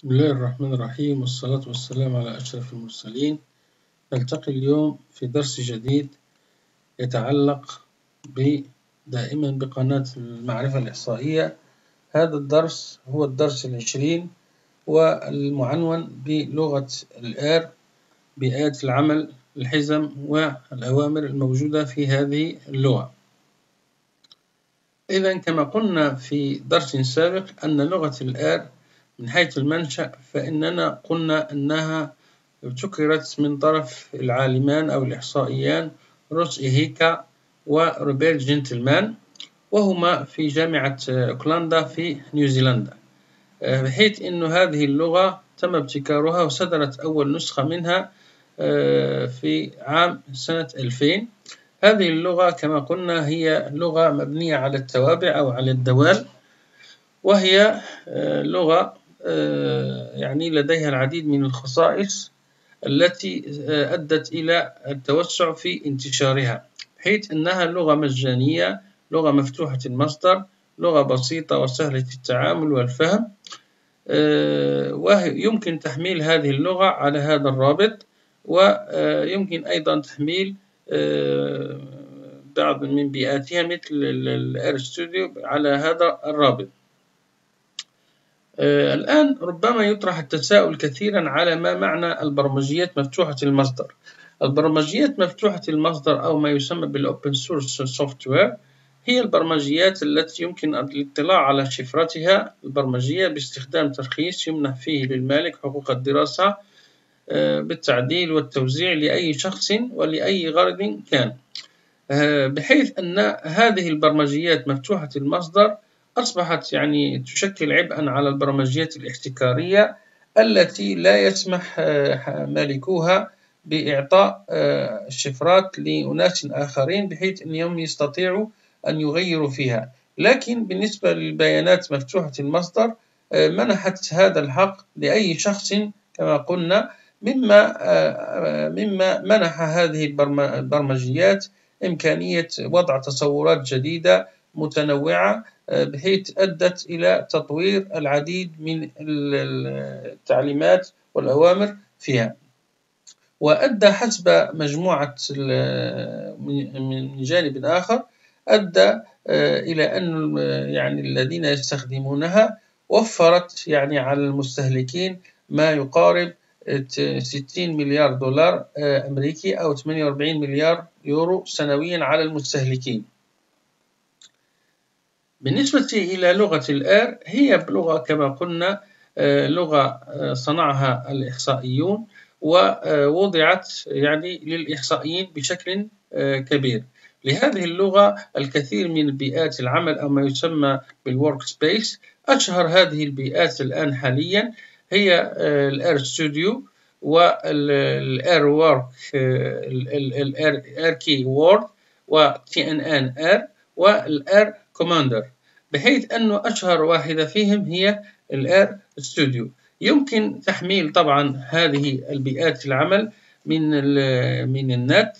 بسم الله الرحمن الرحيم والصلاة والسلام على أشرف المرسلين. نلتقي اليوم في درس جديد يتعلق دائما بقناة المعرفة الإحصائية. هذا الدرس هو الدرس العشرين والمعنون بلغة الآر بآيات العمل الحزم والأوامر الموجودة في هذه اللغة. إذا كما قلنا في درس سابق أن لغة الآر من حيث المنشأ فإننا قلنا أنها ابتكرت من طرف العالمان أو الإحصائيان روس إيهيكا وروبيل جنتلمان وهما في جامعة أوكلاندا في نيوزيلندا. بحيث أن هذه اللغة تم ابتكارها وصدرت أول نسخة منها في عام سنة 2000 هذه اللغة كما قلنا هي لغة مبنية على التوابع أو على الدوال وهي لغة يعني لديها العديد من الخصائص التي أدت إلى التوسع في انتشارها حيث أنها لغة مجانية لغة مفتوحة المصدر لغة بسيطة وسهلة التعامل والفهم ويمكن تحميل هذه اللغة على هذا الرابط ويمكن أيضا تحميل بعض من بيئاتها مثل ال RStudio على هذا الرابط. الآن ربما يطرح التساؤل كثيرا على ما معنى البرمجيات مفتوحة المصدر. البرمجيات مفتوحة المصدر أو ما يسمى بال open source software هي البرمجيات التي يمكن الاطلاع على شفرتها. البرمجية باستخدام ترخيص يمنح فيه للمالك حقوق الدراسة بالتعديل والتوزيع لأي شخص ولأي غرض كان. بحيث أن هذه البرمجيات مفتوحة المصدر أصبحت يعني تشكل عبئا على البرمجيات الاحتكارية التي لا يسمح مالكوها بإعطاء الشفرات لأناس آخرين بحيث أنهم يستطيعوا أن يغيروا فيها. لكن بالنسبة للبيانات مفتوحة المصدر منحت هذا الحق لأي شخص كما قلنا مما مما منح هذه البرمجيات إمكانية وضع تصورات جديدة متنوعة بحيث أدت إلى تطوير العديد من التعليمات والأوامر فيها. وأدى حسب مجموعة من جانب آخر أدى إلى أن يعني الذين يستخدمونها وفرت يعني على المستهلكين ما يقارب 60 مليار دولار أمريكي أو 48 مليار يورو سنويا على المستهلكين. بالنسبة إلى لغة الآر هي لغة كما قلنا لغة صنعها الإحصائيون ووضعت يعني للإحصائيين بشكل كبير. لهذه اللغة الكثير من بيئات العمل أو ما يسمى بال workspace أشهر هذه البيئات الآن حاليا هي ال RStudio وال R Work ال RKWard و Tinn-R وال R Commander بحيث أنه أشهر واحدة فيهم هي ال RStudio يمكن تحميل طبعا هذه البيئات العمل من من النت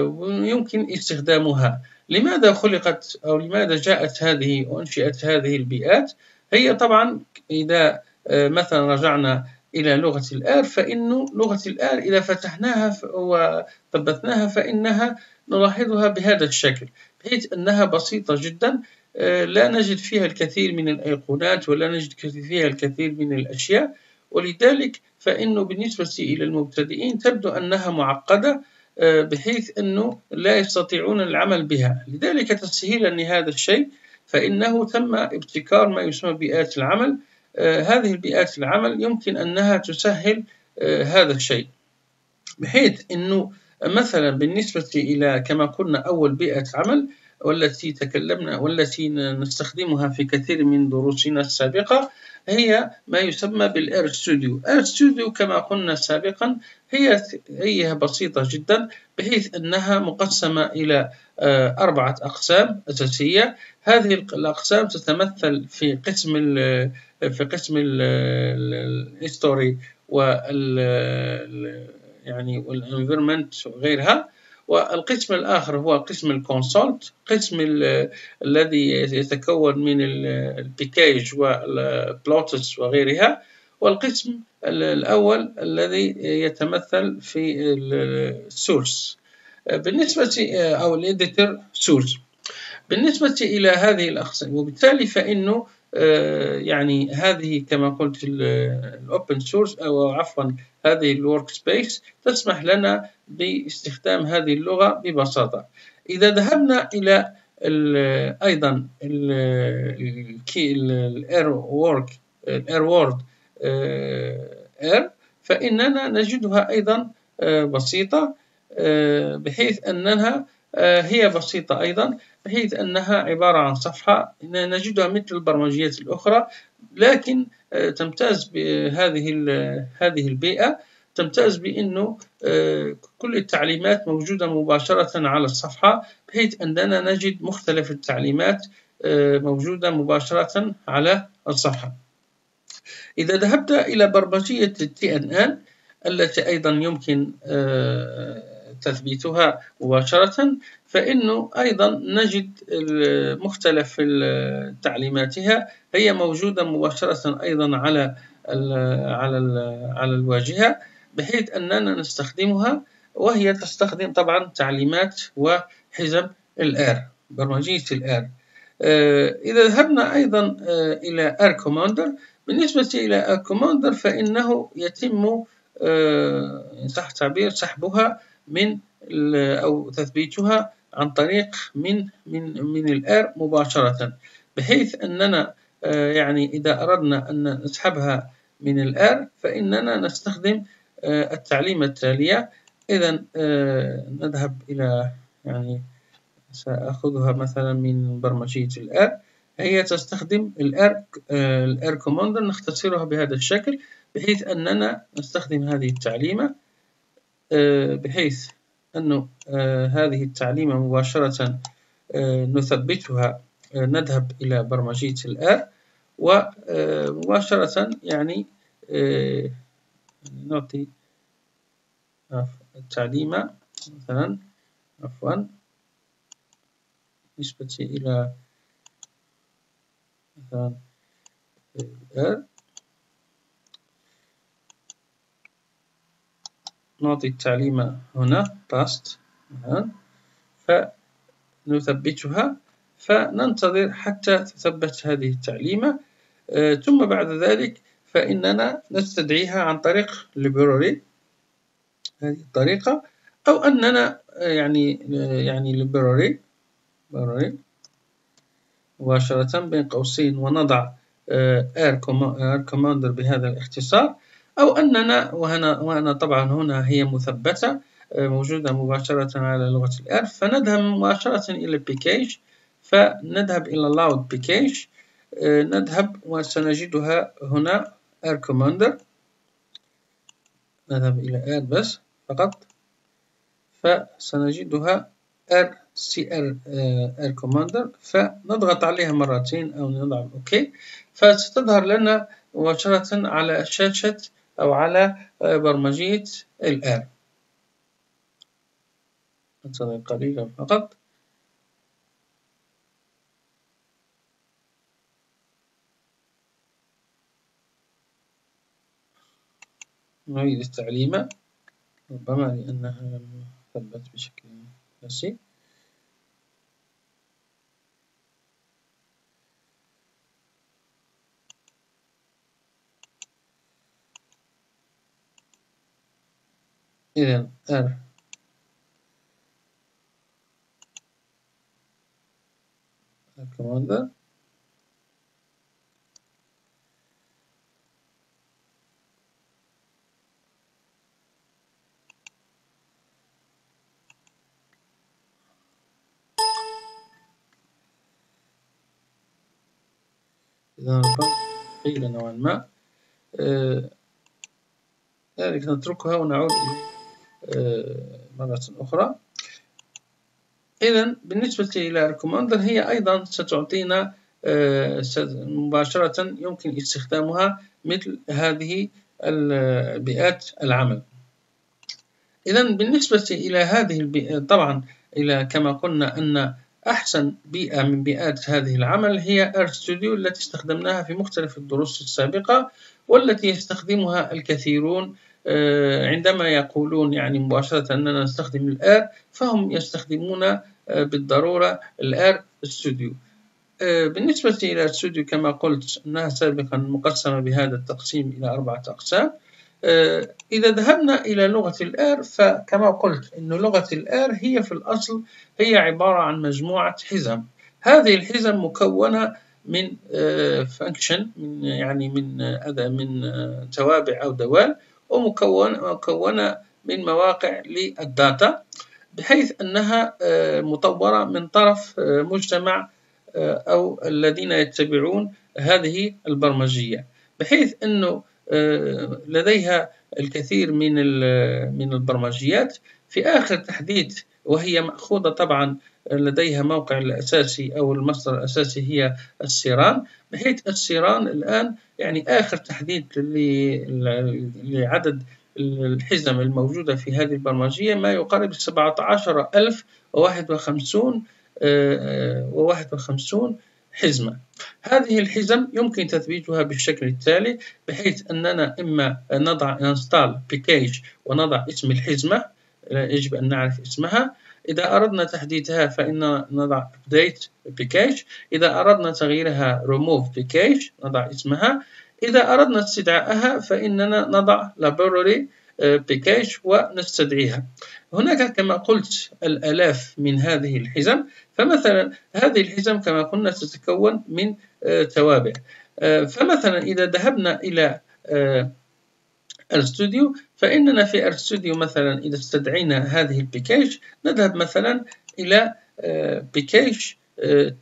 ويمكن استخدامها. لماذا خلقت أو لماذا جاءت هذه وأنشئت هذه البيئات؟ هي طبعا إذا مثلا رجعنا إلى لغة الآر فإنه لغة الآر إذا فتحناها وثبتناها فإنها نلاحظها بهذا الشكل. بحيث أنها بسيطة جدا لا نجد فيها الكثير من الأيقونات ولا نجد فيها الكثير من الأشياء. ولذلك فإنه بالنسبة إلى المبتدئين تبدو أنها معقدة بحيث أنه لا يستطيعون العمل بها. لذلك تسهيلا لهذا الشيء فإنه تم ابتكار ما يسمى بيئات العمل. هذه البيئات العمل يمكن أنها تسهل هذا الشيء. بحيث أنه مثلا بالنسبة إلى كما قلنا أول بيئة عمل والتي تكلمنا والتي نستخدمها في كثير من دروسنا السابقة هي ما يسمى بال RStudio RStudio كما قلنا سابقا هي هي بسيطة جدا بحيث أنها مقسمة إلى أربعة أقسام أساسية. هذه الأقسام تتمثل في قسم في قسم ال history وال يعني وال environment وغيرها. والقسم الآخر هو قسم ال console قسم الذي يتكون من ال package وال plots وغيرها والقسم الأول الذي يتمثل في ال source بالنسبة أو ال editor source بالنسبة إلى هذه الأقسام وبالتالي فإنه يعني هذه كما قلت ال open source أو عفوا هذه ال workspace تسمح لنا باستخدام هذه اللغة ببساطة. إذا ذهبنا إلى ال أيضا الاير وورك الاير وورد اير فإننا نجدها أيضا بسيطة بحيث أنها هي بسيطة أيضا. بحيث أنها عبارة عن صفحة نجدها مثل البرمجيات الأخرى لكن تمتاز بهذه هذه البيئة. تمتاز بأنه كل التعليمات موجودة مباشرة على الصفحة بحيث أننا نجد مختلف التعليمات موجودة مباشرة على الصفحة. إذا ذهبت إلى برمجية تي ان ان التي أيضا يمكن تثبيتها مباشرة فإنه أيضا نجد مختلف تعليماتها. هي موجودة مباشرة أيضا على على على الواجهة بحيث أننا نستخدمها وهي تستخدم طبعا تعليمات وحزم ال R برمجية ال R. إذا ذهبنا أيضا إلى R Commander بالنسبة إلى R Commander فإنه يتم صح التعبير سحبها من أو تثبيتها عن طريق من من من ال R مباشرة. بحيث أننا يعني إذا أردنا أن نسحبها من ال R فإننا نستخدم التعليمة التالية. إذا نذهب إلى يعني سأخذها مثلا من برمجية ال R. هي تستخدم ال R ال R Commander نختصرها بهذا الشكل بحيث أننا نستخدم هذه التعليمة. بحيث أن هذه التعليمة مباشرة نثبتها نذهب إلى برمجية الآر ومباشرة يعني نعطي التعليمة مثلا عفوا بالنسبة إلى مثلا الآر نعطي التعليمة هنا باست فنثبتها فننتظر حتى تثبت هذه التعليمة. آه، ثم بعد ذلك فإننا نستدعيها عن طريق library هذه الطريقة أو أننا آه، يعني آه، يعني library مباشرة بين قوسين ونضع air commander بهذا الاختصار. أو أننا وهنا, وأنا طبعا هنا هي مثبتة موجودة مباشرة على لغة الآر فنذهب مباشرة إلى البيكيج فنذهب إلى loud package نذهب وسنجدها هنا air commander. نذهب إلى air بس فقط. فسنجدها r cr air commander. فنضغط عليها مرتين أو نضع OK فستظهر لنا مباشرة على شاشة أو على برمجية الآر انتظر قليلا فقط. نعيد التعليمة ربما لأنها لم تثبت بشكل أساسي إذا R commander إذا قيل نوعا ما. آه، ذلك نتركها ونعود آه، مرة أخرى. إذا بالنسبة إلى R Commander هي أيضا ستعطينا آه، مباشرة يمكن استخدامها مثل هذه بيئات العمل. إذا بالنسبة إلى هذه البيئة طبعا إلى كما قلنا أن أحسن بيئة من بيئات هذه العمل هي ستوديو التي استخدمناها في مختلف الدروس السابقة والتي يستخدمها الكثيرون عندما يقولون يعني مباشرة أننا نستخدم ال R فهم يستخدمون آه، بالضرورة ال R Studio. آه، بالنسبة إلى الاستوديو كما قلت أنها سابقا مقسمة بهذا التقسيم إلى أربعة أقسام. إذا ذهبنا إلى لغة ال R فكما قلت أن لغة ال R هي في الأصل هي عبارة عن مجموعة حزم. هذه الحزم مكونة من function من يعني من من توابع أو دوال. ومكونة من مواقع لل data بحيث أنها آه، مطورة من طرف آه، مجتمع آه، أو الذين يتبعون هذه البرمجية. بحيث أنه لديها الكثير من من البرمجيات. في آخر تحديث وهي مأخوذة طبعا لديها موقع الأساسي أو المصدر الأساسي هي السيران. بحيث السيران الآن يعني آخر تحديث لعدد الحزم الموجودة في هذه البرمجية ما يقارب 17051 وواحد وخمسون حزمة. هذه الحزم يمكن تثبيتها بالشكل التالي بحيث أننا إما نضع انستال بيكيج ونضع اسم الحزمة يجب أن نعرف اسمها إذا أردنا تحديثها فإن نضع update package. إذا أردنا تغييرها remove package نضع اسمها. إذا أردنا استدعائها فإننا نضع library package ونستدعيها. هناك كما قلت الآلاف من هذه الحزم. فمثلا هذه الحزم كما قلنا تتكون من توابع. فمثلا إذا ذهبنا إلى الستوديو فإننا في الستوديو مثلا إذا استدعينا هذه ال package نذهب مثلا إلى package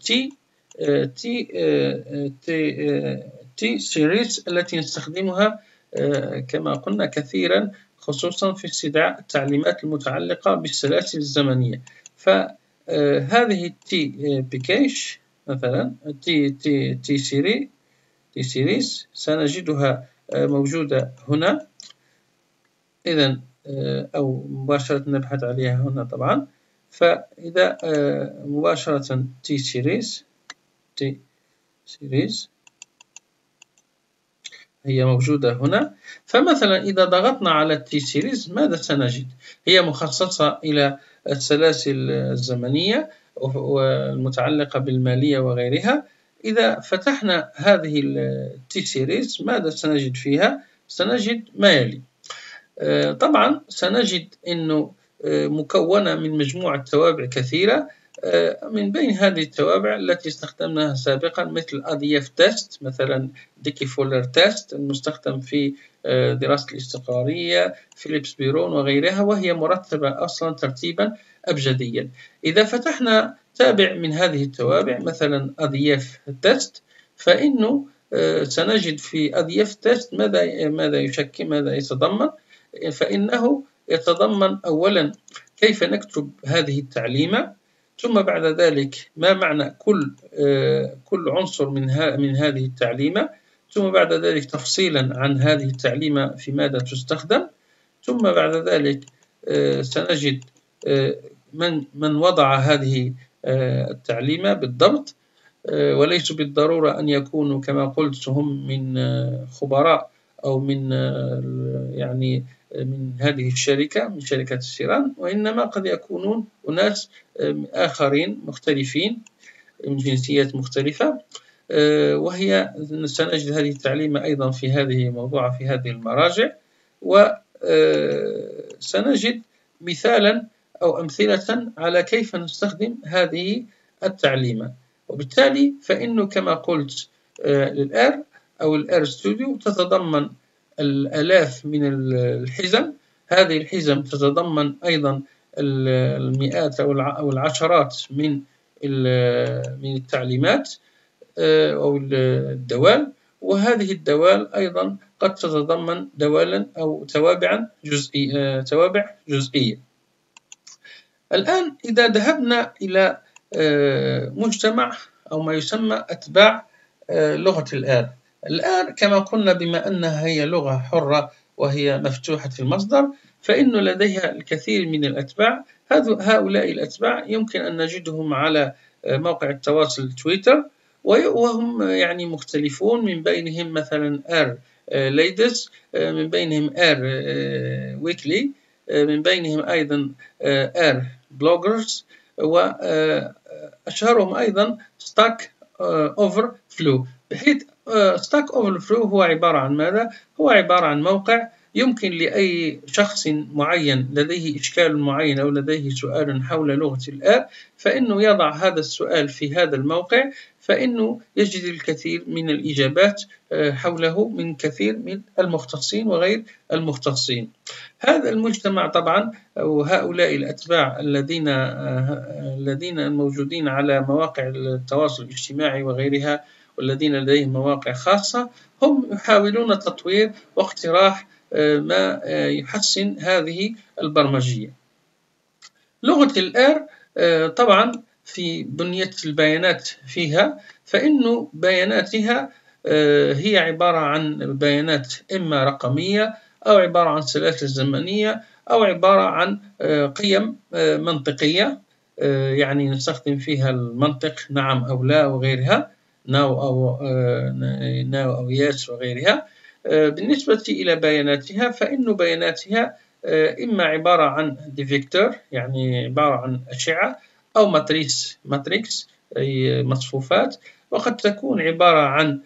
t t t tseries التي نستخدمها كما قلنا كثيرا خصوصا في استدعاء التعليمات المتعلقة بالسلاسل الزمنية. فهذه t package مثلا t t tseries tseries سنجدها موجودة هنا. إذا آه، أو مباشرة نبحث عليها هنا طبعا. فإذا آه، مباشرة tseries tseries هي موجودة هنا. فمثلا إذا ضغطنا على ال tseries ماذا سنجد؟ هي مخصصة إلى السلاسل الزمنية والمتعلقة بالمالية وغيرها. إذا فتحنا هذه ال tseries ماذا سنجد فيها؟ سنجد ما يلي. طبعا سنجد أنه آه، مكونة من مجموعة توابع كثيرة آه، من بين هذه التوابع التي استخدمناها سابقا مثل adf test مثلا Dickey Fuller test المستخدم في دراسة الاستقرارية Phillips Perron وغيرها وهي مرتبة أصلا ترتيبا أبجديا. إذا فتحنا تابع من هذه التوابع مثلا adf test فإنه سنجد في adf test ماذا ماذا يشكل ماذا يتضمن؟ فإنه يتضمن أولا كيف نكتب هذه التعليمة ثم بعد ذلك ما معنى كل آه، كل عنصر من من هذه التعليمة ثم بعد ذلك تفصيلا عن هذه التعليمة في ماذا تستخدم ثم بعد ذلك آه، سنجد آه، من من وضع هذه التعليمة بالضبط وليس بالضرورة أن يكونوا كما قلت هم من خبراء أو من يعني من هذه الشركة من شركة السيران. وإنما قد يكونون أناس آخرين مختلفين من جنسيات مختلفة. آه، وهي سنجد هذه التعليمة أيضا في هذه موضوعة في هذه المراجع. وسنجد آه، مثالا أو أمثلة على كيف نستخدم هذه التعليمة وبالتالي فإنه كما قلت آه، للآر أو الآر ستوديو تتضمن الآلاف من الحزم. هذه الحزم تتضمن أيضا المئات أو العشرات من من التعليمات آه، أو الدوال. وهذه الدوال أيضا قد تتضمن دوالا أو توابعا جزئية آه، توابع جزئية. الآن إذا ذهبنا إلى آه، مجتمع أو ما يسمى أتباع لغة الآر الآن كما قلنا بما أنها هي لغة حرة وهي مفتوحة المصدر فإن لديها الكثير من الأتباع. هؤلاء الأتباع يمكن أن نجدهم على موقع التواصل تويتر وهم يعني مختلفون. من بينهم مثلا R Ladies من بينهم R Weekly من بينهم أيضا R Bloggers وأشهرهم أيضا Stack Overflow بحيث Stack Overflow هو عبارة عن ماذا؟ هو عبارة عن موقع يمكن لأي شخص معين لديه إشكال معين أو لديه سؤال حول لغة الآر فإنه يضع هذا السؤال في هذا الموقع فإنه يجد الكثير من الإجابات آه، حوله من كثير من المختصين وغير المختصين هذا المجتمع طبعا أو هؤلاء الأتباع الذين آه، الذين الموجودين على مواقع التواصل الاجتماعي وغيرها والذين لديهم مواقع خاصة هم يحاولون تطوير واقتراح آه، ما يحسن هذه البرمجية. لغة الآر طبعا في بنية البيانات فيها فإن بياناتها آه، هي عبارة عن بيانات إما رقمية أو عبارة عن سلاسل زمنية أو عبارة عن آه، قيم آه، منطقية يعني نستخدم فيها المنطق نعم أو لا وغيرها. no أو no أو yes وغيرها. بالنسبة إلى بياناتها فإن بياناتها إما عبارة عن des vecteurs يعني عبارة عن أشعة أو matrice matrix أي مصفوفات وقد تكون عبارة عن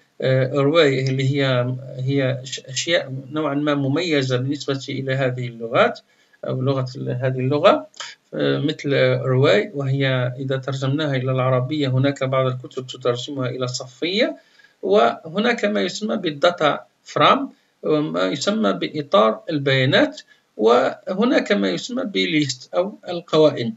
array اللي هي هي أشياء نوعا ما مميزة بالنسبة إلى هذه اللغات. أو لغة هذه اللغة مثل array وهي إذا ترجمناها إلى العربية هناك بعض الكتب تترجمها إلى الصفية وهناك ما يسمى بال data frame وما يسمى بإطار البيانات وهناك ما يسمى ب list أو القوائم.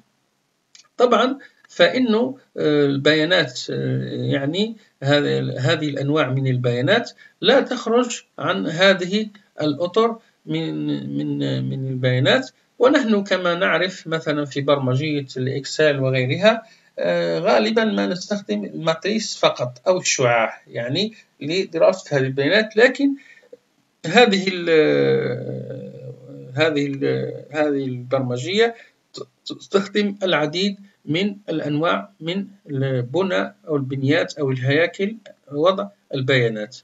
طبعا فإنه آه، البيانات آه، يعني هذه الأنواع من البيانات لا تخرج عن هذه الأطر من من من البيانات. ونحن كما نعرف مثلا في برمجية الإكسل وغيرها آه، غالبا ما نستخدم الماتريس فقط أو الشعاع يعني لدراسة هذه البيانات. لكن هذه ال هذه ال هذه البرمجية تستخدم العديد من الأنواع من البنى أو البنيات أو الهياكل وضع البيانات.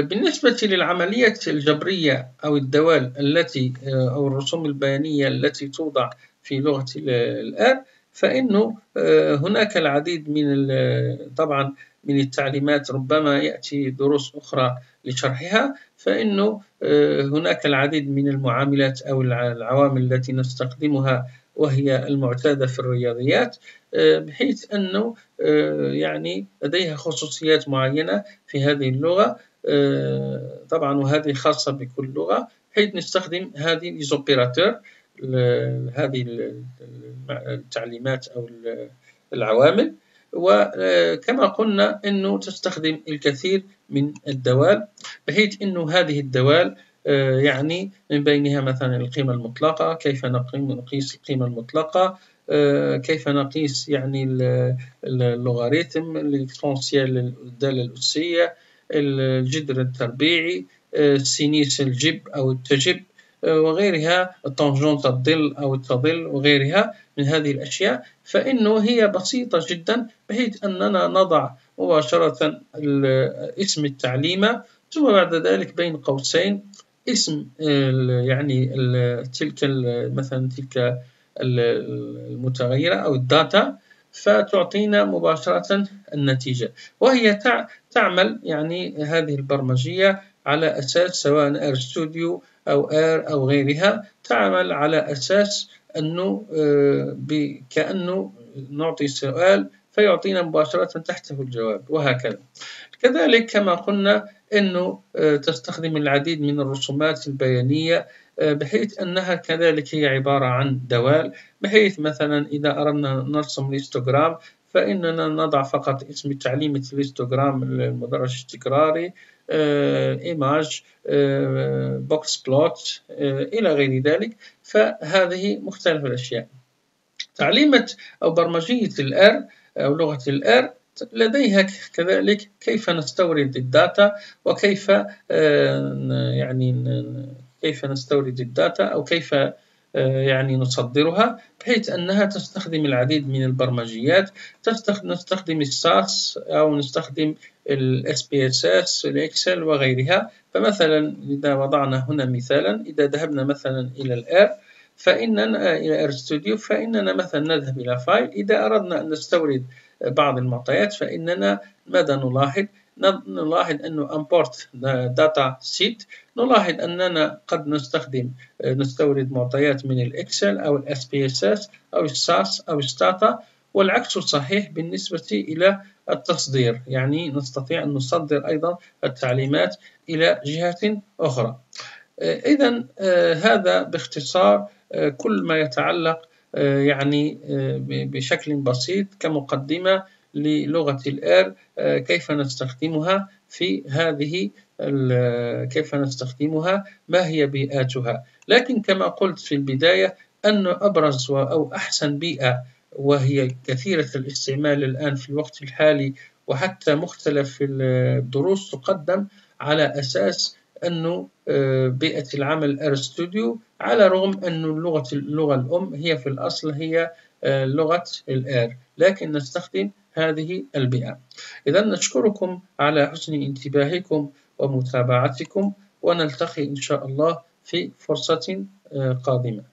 بالنسبة للعملية الجبرية أو الدوال التي آه، أو الرسوم البيانية التي توضع في لغة الآر فإنه آه، هناك العديد من طبعا من التعليمات ربما يأتي دروس أخرى لشرحها فإنه هناك العديد من المعاملات أو العوامل التي نستخدمها وهي المعتادة في الرياضيات آه، بحيث أنه آه، يعني لديها خصوصيات معينة في هذه اللغة آه، طبعا وهذه خاصة بكل لغة حيث نستخدم هذه ليزوبيراتور هذه التعليمات أو العوامل. وكما قلنا أنه تستخدم الكثير من الدوال بحيث أنه هذه الدوال آه، يعني من بينها مثلا القيمة المطلقة كيف نقيس القيمة المطلقة آه، كيف نقيس يعني اللوغاريتم ال exponentielle الدالة الأسية الجذر التربيعي آه، sinus الجب أو التجب وغيرها ال tangente الظل أو التظل وغيرها من هذه الأشياء. فإنه هي بسيطة جدا بحيث أننا نضع مباشرة اسم التعليمة ثم بعد ذلك بين قوسين اسم يعني تلك مثلا تلك المتغيرة أو ال data. فتعطينا مباشرة النتيجة. وهي تعمل يعني هذه البرمجية على أساس سواء ستوديو أو R أو غيرها تعمل على أساس أنه آه، كأنه نعطي سؤال فيعطينا مباشرة تحته الجواب وهكذا. كذلك كما قلنا أنه آه، تستخدم العديد من الرسومات البيانية بحيث أنها كذلك هي عبارة عن دوال بحيث مثلا إذا أردنا نرسم ال histogramme فإننا نضع فقط اسم تعليمة ال histogramme المدرج التكراري image box plot إلى غير ذلك. فهذه مختلف الأشياء. تعليمة أو برمجية ال R أو لغة ال R لديها كذلك كيف نستورد ال data وكيف آه، يعني كيف نستورد ال data أو كيف يعني نصدرها بحيث أنها تستخدم العديد من البرمجيات نستخدم ال SAS أو نستخدم ال SPSS ال Excel وغيرها فمثلا إذا وضعنا هنا مثالا إذا ذهبنا مثلا إلى ال R فإننا إلى R Studio فإننا مثلا نذهب إلى file إذا أردنا أن نستورد بعض المعطيات فإننا ماذا نلاحظ؟ نلاحظ أنه import dataset. نلاحظ أننا قد نستخدم نستورد معطيات من ال Excel أو ال SPSS أو ال SAS أو ال Stata والعكس صحيح بالنسبة إلى التصدير. يعني نستطيع أن نصدر أيضا التعليمات إلى جهة أخرى. إذا هذا باختصار كل ما يتعلق يعني بشكل بسيط كمقدمة للغة الآر كيف نستخدمها في هذه كيف نستخدمها ما هي بيئاتها. لكن كما قلت في البداية أن أبرز أو أحسن بيئة وهي كثيرة الاستعمال الآن في الوقت الحالي وحتى مختلف الدروس تقدم على أساس آه، بيئة العمل R Studio على رغم أن اللغة اللغة الأم هي في الأصل هي آه، لغة ال R. لكن نستخدم هذه البيئة. إذا نشكركم على حسن انتباهكم ومتابعتكم ونلتقي إن شاء الله في فرصة آه، قادمة.